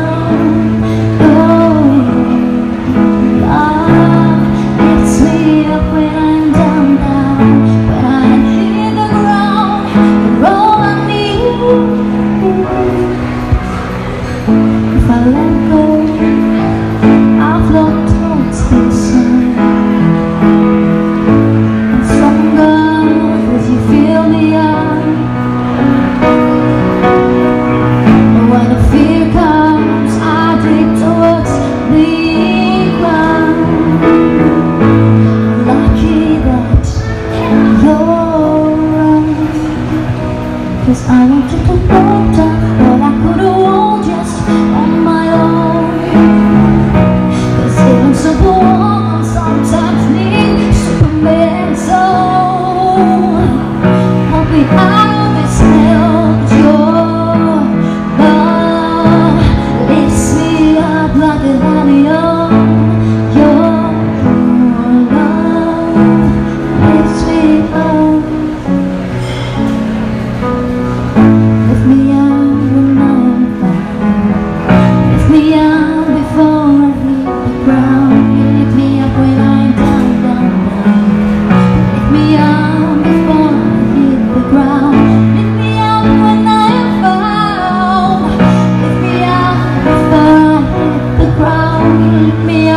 home Cause I want you to hold up me